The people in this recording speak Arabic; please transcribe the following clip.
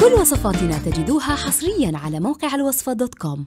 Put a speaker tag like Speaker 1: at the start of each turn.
Speaker 1: كل وصفاتنا تجدوها حصريا على موقع الوصفة دوت كوم.